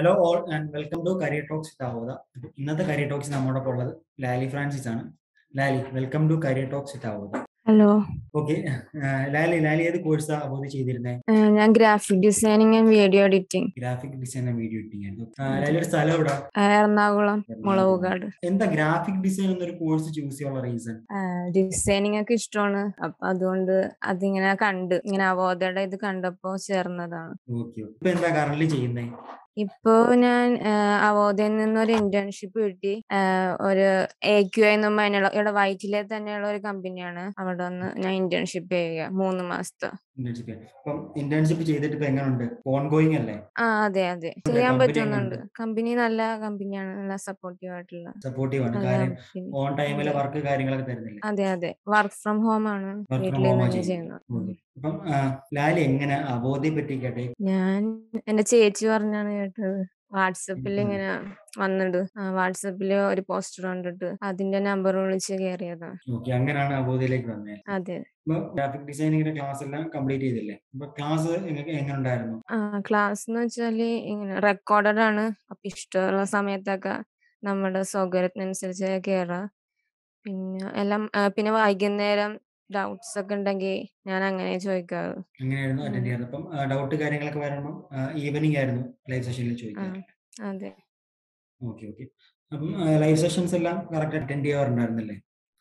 Hello all and welcome to career talks ഇതാവോദ ഇന്നത്തെ career talks നമ്മോടൊപ്പം ഉള്ളത് ലാലി ഫ്രാൻസിസ് ആണ്. Lali welcome to career talks ഇതാവോദ hello okay Lali Lali ഏത് കോഴ്സാ അവോദ ചെയ്തിരുന്നത് ഞാൻ graphic designing and video editing graphic design and video editing ആയിരുന്നു. ആ, ഒരു സ്ഥലം എവിടെ? എറണാകുളം മുളവുകാട് എന്താ ഗ്രാഫിക് ഡിസൈൻ എന്നൊരു കോഴ്സ് ചൂസ് ചെയ്യാനുള്ള റീസൺ ഡിസൈനിങ് ഒക്കെ ഇഷ്ടമാണ്. അപ്പൊ അതുകൊണ്ട് അതിങ്ങനെ കണ്ട് ഇങ്ങനെ അവോധയുടെ ഇത് കണ്ടപ്പോ ചേർന്നതാണ്. ഓക്കെ ഇപ്പൊ എന്താ കറന്റ് ചെയ്യുന്നത് ഇപ്പോ ഞാൻ അവോധയിൽ നിന്നൊരു ഇന്റേൺഷിപ്പ് കിട്ടി. ഒരു എ ക്യു ഐ എന്നും അതിനുള്ള ഇവിടെ വൈറ്റിലെ തന്നെയുള്ള ഒരു കമ്പനിയാണ് അവിടെ വന്ന് ഞാൻ ഇന്റേൺഷിപ്പ് ചെയ്യുക മൂന്ന് മാസത്തെ. ഇന്റേൺഷിപ്പ്. അപ്പം ഇന്റേൺഷിപ്പ് ചെയ്തിട്ട് ഇപ്പൊ എങ്ങനെയുണ്ട് ഓൺഗോയിങ് അല്ലേ? ആ അതെ അതെ. ചെയ്യാൻ പറ്റുന്നുണ്ട്. കമ്പനി നല്ല കമ്പനിയാണ്. നല്ല സപ്പോർട്ടീവ് ആയിട്ടുള്ള സപ്പോർട്ടീവ് ആണ്. കാര്യം ഓൺ ടൈമിലെ. വർക്ക് കാര്യങ്ങളൊക്കെ തരുന്നില്ല? അതെ അതെ. വർക്ക് ഫ്രം ഹോം ആണ്. വീട്ടിൽ നിന്ന് ചെയ്യുന്നത്. അപ്പം ലാലി എങ്ങനെ? അവോധയെ പറ്റി കേട്ടെ ഞാൻ എന്റെ ചേച്ചി പറഞ്ഞാണ് കേട്ടത്. വാട്സപ്പിൽ. ഇങ്ങനെ വന്നിട്ട് വാട്സപ്പിൽ ഒരു പോസ്റ്റർ കണ്ടിട്ട് അതിന്റെ നമ്പർ വിളിച്ച് കയറിയത് അങ്ങനെയാണ് അബോധയിലേക്ക് വന്നത് അതെ. ഗ്രാഫിക് ഡിസൈനിങ്ങിന്റെ ക്ലാസ് എല്ലാം കംപ്ലീറ്റ് ചെയ്തില്ലേ? ക്ലാസ് നിങ്ങൾക്ക് എങ്ങനെ ഉണ്ടായിരുന്നു ആ ക്ലാസ് എന്ന് വെച്ചാൽ ഇങ്ങനെ റെക്കോർഡഡ് ആണ്. അപ്പൊ ഇഷ്ടമുള്ള സമയത്തൊക്കെ നമ്മുടെ സൗകര്യത്തിനനുസരിച്ച് കയറാം പിന്നെ എല്ലാം പിന്നെ വൈകുന്നേരം ഡൗട്ട്സ് ഒക്കെ ഉണ്ടെങ്കിൽ ഞാൻ അങ്ങനെ ചോദിക്കാറ് എങ്ങനെയായിരുന്നു അറ്റൻഡ് ഉം. അപ്പം ഡൗട്ട് കാര്യങ്ങളൊക്കെ വരുമ്പോൾ ഈവനിങ് ആയിരുന്നു ലൈവ് സെഷനിൽ ആ ചോദിക്കാറ്. അതെ. Okay okay. അപ്പം ലൈവ് സെഷൻസ് എല്ലാം കറക്റ്റ് അറ്റൻഡ് ചെയ്യാറുണ്ടായിരുന്നല്ലേ?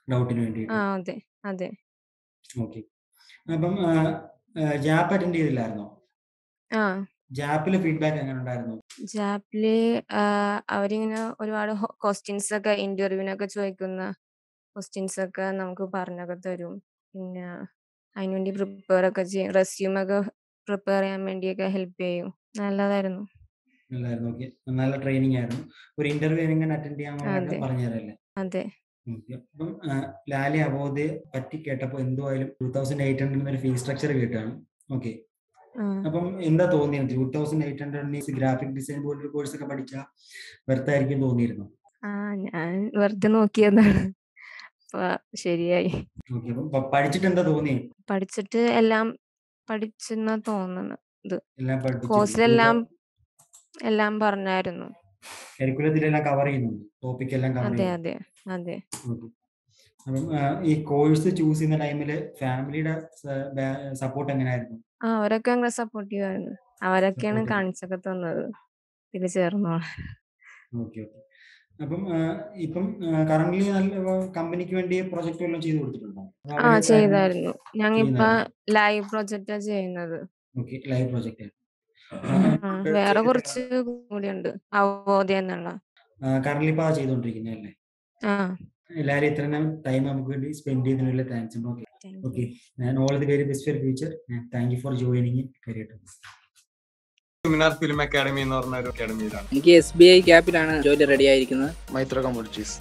ഡൗട്ടിന് വേണ്ടിയിട്ട്. അതെ അതെ. ഓക്കെ. അപ്പം ജാപ്പ് അറ്റൻഡ് ചെയ്തില്ലായിരുന്നോ? ആ. ജാപ്പിൽ ഫീഡ്ബാക്ക് എങ്ങനെ ഉണ്ടായിരുന്നു ജാപ്പിൽ അവരിങ്ങനെ ഒരുപാട് ക്വസ്റ്റ്യൻസ് ഒക്കെ ഇന്റർവ്യൂവിനൊക്കെ ചോദിക്കുന്ന ക്വസ്റ്റ്യൻസ് ഒക്കെ നമുക്ക് പറഞ്ഞൊക്കെ തരും. പിന്നെ അതിനുവേണ്ടി പ്രിപ്പയർ ഒക്കെ ചെയ്യും റെസ്യൂം ഒക്കെ പ്രിപ്പയർ ചെയ്യാൻ വേണ്ടിയൊക്കെ ഹെൽപ്പ് ചെയ്യും. നല്ലതായിരുന്നു. നല്ലതായിരുന്നു ഓക്കെ. നല്ല ട്രെയിനിങ് ആയിരുന്നു. ഒരു ഇന്റർവ്യൂ എങ്ങനെ അറ്റൻഡ് അതെ. പറഞ്ഞു തരല്ലേ അതെ അപ്പം ലാലി അബോധയെ പറ്റി കേട്ടപ്പോൾ എന്തുവായാലും ടൂ തൗസൻഡ് എയ്റ്റ് ഹൺഡ്രഡ് ഒരു ഫീ സ്ട്രക്ചർ കേട്ടാണ് ഓക്കെ. അപ്പം എന്താ തോന്നിയത്? Two thousand eight hundred graphic design പോലൊരു കോഴ്സ് ഒക്കെ പഠിച്ചാൽ വെറുതായിരിക്കും തോന്നിയിരുന്നു? ആ ഞാൻ വെറുതെ നോക്കിയതാണ്. അപ്പൊ ശരിയായി. പഠിച്ചിട്ട് എന്താ തോന്നി പഠിച്ചിട്ട് എല്ലാം പഠിച്ചെന്നാ തോന്നുന്നത് കോഴ്സിലെല്ലാം എല്ലാം പറഞ്ഞായിരുന്നു. കരിക്കുലത്തിലെല്ലാം കവർ ചെയ്യുന്നുണ്ട്. ടോപ്പിക് എല്ലാം അതെ അതെ അതെ. അപ്പം ഈ കോഴ്സ് ചൂസ് ചെയ്യുന്ന ടൈമിൽ ഫാമിലിയുടെ സപ്പോർട്ട് എങ്ങനെയായിരുന്നു ആ അവരൊക്കെ അങ്ങനെ സപ്പോർട്ടീവ് ആയിരുന്നു അവരൊക്കെയാണ്. കാണിച്ചൊക്കെ തന്നത്. ഇതിൽ ചേർന്നോളാം ഓക്കെ ഓക്കെ. അപ്പം ഇപ്പം കറന്റ് നല്ല കമ്പനിക്ക് വേണ്ടി പ്രൊജക്ട് വല്ലതും ചെയ്തു കൊടുത്തിട്ടുണ്ടോ? ആ ചെയ്തായിരുന്നു. ഞങ്ങൾ ഇപ്പൊ ലൈവ് പ്രൊജക്റ്റാ ചെയ്യുന്നത്. ഓക്കെ ലൈവ് പ്രൊജക്റ്റ് വേറെ കുറച്ച് കൂടിയുണ്ട്. അവബോധം എന്നുള്ള. കറന്റ് ഇപ്പൊ ചെയ്തോണ്ടിരിക്കുന്നല്ലേ ആ. എല്ലാവരും ഇത്ര ടൈം നമുക്ക് വേണ്ടി സ്പെൻഡ് ചെയ്തതിനുള്ള താങ്ക്സ് ഉണ്ട്. ഓക്കെ ഓക്കെ ഞാൻ all the very best for future thank you for joining career Minar film academy എന്ന് പറഞ്ഞ ഒരു അക്കാഡമിയിലാണ് എനിക്ക് എസ് ബി ഐ ക്യാപ്പിലാണ് ജോലി റെഡി ആയിരിക്കുന്നത്. മൈത്ര കമ്മോഡിറ്റീസ്